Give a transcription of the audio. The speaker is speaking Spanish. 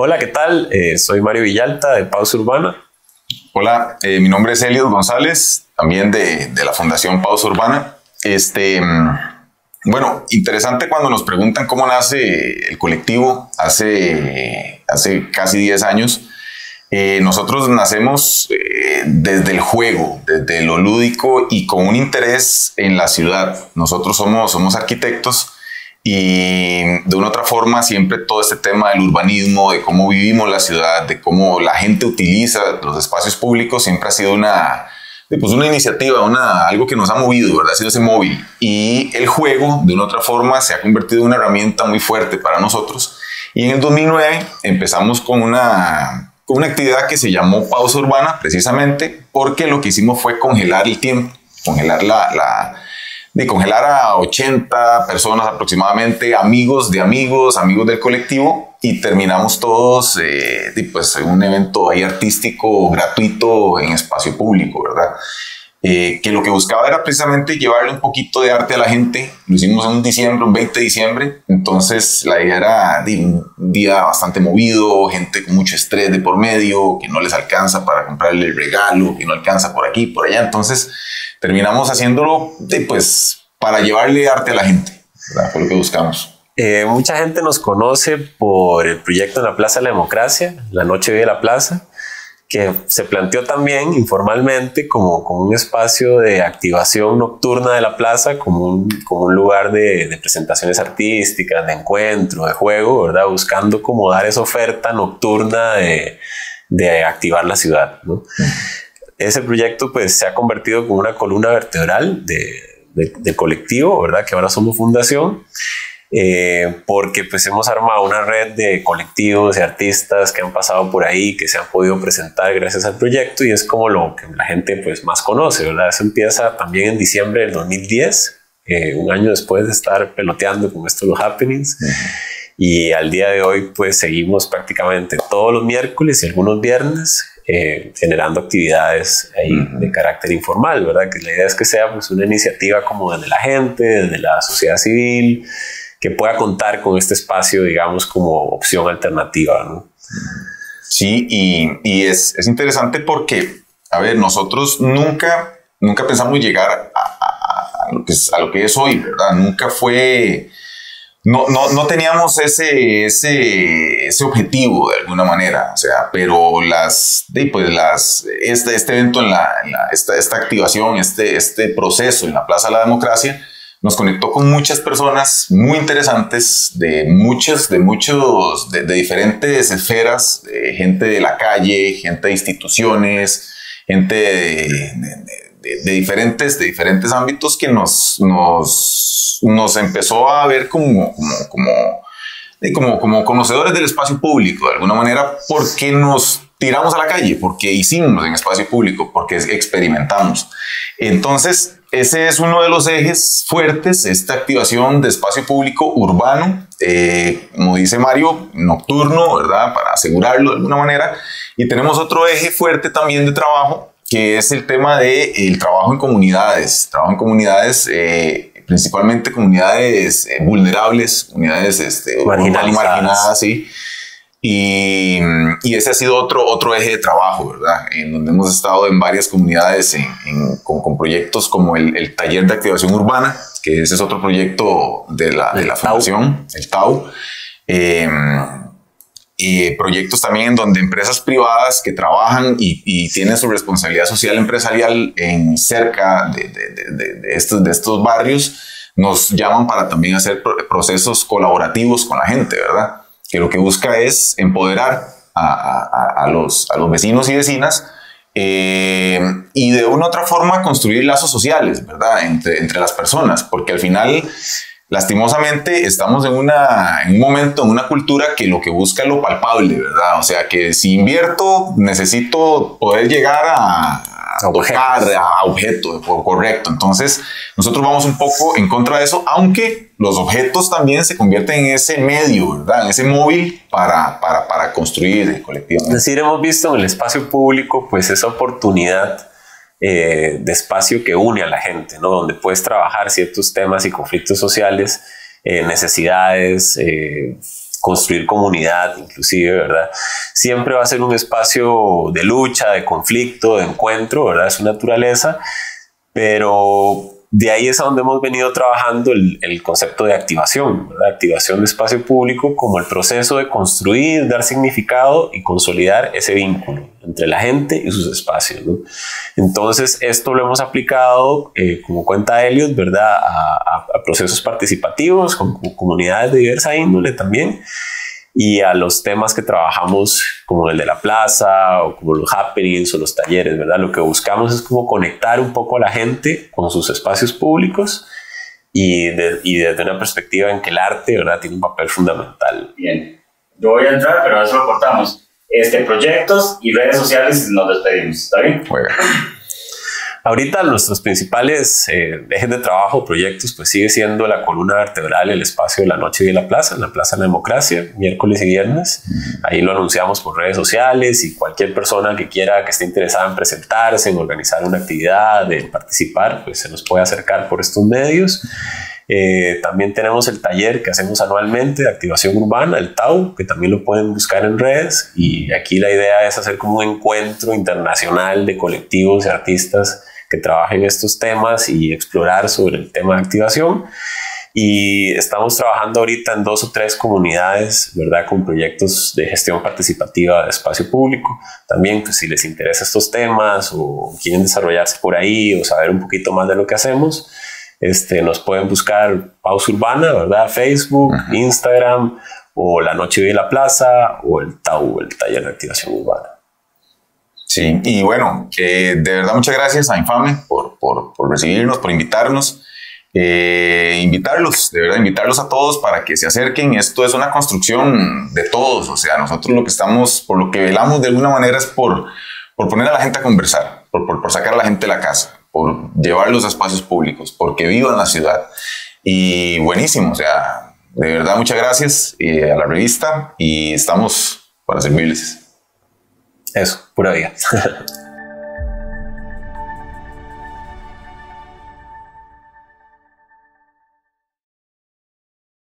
Hola, ¿qué tal? Eh, soy Mario Villalta de Pausa Urbana. Hola, eh, mi nombre es Elio González, también de, la Fundación Pausa Urbana. Este, mm, bueno, interesante cuando nos preguntan cómo nace el colectivo hace, hace casi 10 años. Eh, nosotros nacemos desde el juego, desde lo lúdico y con un interés en la ciudad. Nosotros somos, somos arquitectos y de una otra forma siempre todo este tema del urbanismo, de cómo vivimos la ciudad, de cómo la gente utiliza los espacios públicos, siempre ha sido una, pues una iniciativa, una, algo que nos ha movido, ¿verdad? Ha sido ese móvil. Y el juego, de una otra forma, se ha convertido en una herramienta muy fuerte para nosotros. Y en el 2009 empezamos con una con una actividad que se llamó pausa urbana, precisamente porque lo que hicimos fue congelar el tiempo, congelar la, la de congelar a 80 personas aproximadamente, amigos de amigos, amigos del colectivo, y terminamos todos eh, pues, en un evento ahí artístico gratuito en espacio público, ¿verdad? Eh, que lo que buscaba era precisamente llevarle un poquito de arte a la gente. Lo hicimos en un diciembre, un 20 de diciembre. Entonces la idea era de un día bastante movido, gente con mucho estrés de por medio, que no les alcanza para comprarle el regalo, que no alcanza por aquí, por allá. Entonces terminamos haciéndolo de, pues, para llevarle arte a la gente. Fue lo que buscamos. Eh, mucha gente nos conoce por el proyecto en la Plaza de la Democracia, la Noche de la Plaza que se planteó también informalmente como, como un espacio de activación nocturna de la plaza, como un, como un lugar de, de, presentaciones artísticas, de encuentro, de juego, ¿verdad? Buscando como dar esa oferta nocturna de, de activar la ciudad, ¿no? Ese proyecto pues se ha convertido como una columna vertebral de, de, colectivo, ¿verdad? Que ahora somos fundación eh, porque pues hemos armado una red de colectivos y artistas que han pasado por ahí, que se han podido presentar gracias al proyecto y es como lo que la gente pues más conoce, ¿verdad? Eso empieza también en diciembre del 2010, eh, un año después de estar peloteando con estos los happenings. Y al día de hoy pues seguimos prácticamente todos los miércoles y algunos viernes eh, generando actividades ahí de carácter informal, ¿verdad? Que la idea es que sea pues una iniciativa como desde la gente, desde la sociedad civil, que pueda contar con este espacio, digamos, como opción alternativa. ¿no? Sí, y, y es, es, interesante porque, a ver, nosotros nunca, nunca pensamos llegar a, a, a, lo, que es, a lo que es hoy, ¿verdad? Nunca fue... No, no, no, teníamos ese, ese, ese objetivo de alguna manera, o sea, pero las, pues las, este, este evento, en la, esta, esta activación, este, este proceso en la Plaza de la Democracia, nos conectó con muchas personas muy interesantes de muchos, de muchos, de, diferentes esferas, gente de la calle, gente de instituciones, gente de, diferentes, de diferentes ámbitos que nos, nos, nos empezó a ver como, como, como, como, como conocedores del espacio público, de alguna manera, porque nos tiramos a la calle, porque hicimos en espacio público, porque experimentamos. Entonces, ese es uno de los ejes fuertes, esta activación de espacio público urbano, eh, como dice Mario, nocturno, ¿verdad? Para asegurarlo de alguna manera. Y tenemos otro eje fuerte también de trabajo, que es el tema del el trabajo en comunidades, trabajo en comunidades, eh, principalmente comunidades eh, vulnerables, comunidades este, marginalizadas. marginadas, sí y, y, ese ha sido otro, otro eje de trabajo, ¿verdad? En donde hemos estado en varias comunidades en, en, con, con, proyectos como el, el, Taller de Activación Urbana, que ese es otro proyecto de la, de la Fundación, el TAU. Eh, y proyectos también donde empresas privadas que trabajan y, y tienen su responsabilidad social empresarial en cerca de, de, de, de, estos, de estos barrios nos llaman para también hacer procesos colaborativos con la gente, ¿verdad? que lo que busca es empoderar a, a, a, los, a los, vecinos y vecinas eh, y de una u otra forma construir lazos sociales, ¿verdad? Entre, entre las personas, porque al final, lastimosamente, estamos en, una, en un momento, en una cultura que lo que busca es lo palpable, ¿verdad? O sea, que si invierto, necesito poder llegar a, a tocar a objeto, correcto. Entonces, nosotros vamos un poco en contra de eso, aunque los objetos también se convierten en ese medio, ¿verdad? En ese móvil para, para, para construir colectivamente. Es decir, hemos visto en el espacio público, pues esa oportunidad eh, de espacio que une a la gente, ¿no? Donde puedes trabajar ciertos temas y conflictos sociales, eh, necesidades, eh, construir comunidad, inclusive, ¿verdad? Siempre va a ser un espacio de lucha, de conflicto, de encuentro, ¿verdad? Es su naturaleza, pero de ahí es a donde hemos venido trabajando el, concepto de activación, la activación de espacio público como el proceso de construir, dar significado y consolidar ese vínculo entre la gente y sus espacios. Entonces, esto lo hemos aplicado, eh, como cuenta Elliot, ¿verdad? A, a, procesos participativos con comunidades de diversa índole también y a los temas que trabajamos como el de la plaza o como los happenings o los talleres, ¿verdad? Lo que buscamos es como conectar un poco a la gente con sus espacios públicos y, y desde una perspectiva en que el arte, ¿verdad? Tiene un papel fundamental. Bien, yo voy a entrar, pero eso lo cortamos. Este, proyectos y redes sociales nos despedimos, ¿está bien? Ahorita nuestros principales eh, ejes de trabajo, proyectos, pues sigue siendo la columna vertebral, el espacio de la noche y de la plaza, en la Plaza de la Democracia, miércoles y viernes. Ahí lo anunciamos por redes sociales y cualquier persona que quiera, que esté interesada en presentarse, en organizar una actividad, en participar, pues se nos puede acercar por estos medios. Eh, también tenemos el taller que hacemos anualmente de activación urbana, el TAU, que también lo pueden buscar en redes. Y aquí la idea es hacer como un encuentro internacional de colectivos y artistas que trabajen estos temas y explorar sobre el tema de activación. Y estamos trabajando ahorita en dos o tres comunidades, ¿verdad? Con proyectos de gestión participativa de espacio público. También, pues, si les interesa estos temas o quieren desarrollarse por ahí o saber un poquito más de lo que hacemos, este, nos pueden buscar Pausa Urbana, ¿verdad? Facebook, Instagram, o La Noche de la Plaza, o el TAU, el Taller de Activación Urbana. Sí, y bueno, de verdad muchas gracias a Infame por, por, por recibirnos, por invitarnos. Eh, invitarlos, de verdad, invitarlos a todos para que se acerquen. Esto es una construcción de todos, o sea, nosotros lo que estamos, por lo que velamos de alguna manera es por, por poner a la gente a conversar, por, por, por sacar a la gente de la casa, por llevarlos a espacios públicos, porque vivan la ciudad. Y buenísimo, o sea, de verdad muchas gracias eh, a la revista y estamos para servirles. Eso, pura vida.